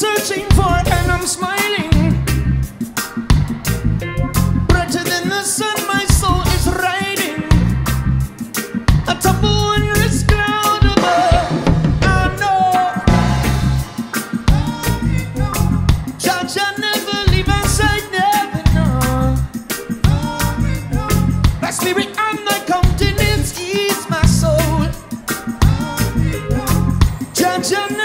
searching for and I'm smiling. Brighter than the sun my soul is riding. A wondrous cloud above. I know. Jah Jah never leave never My spirit and my continence is my soul. Jah Jah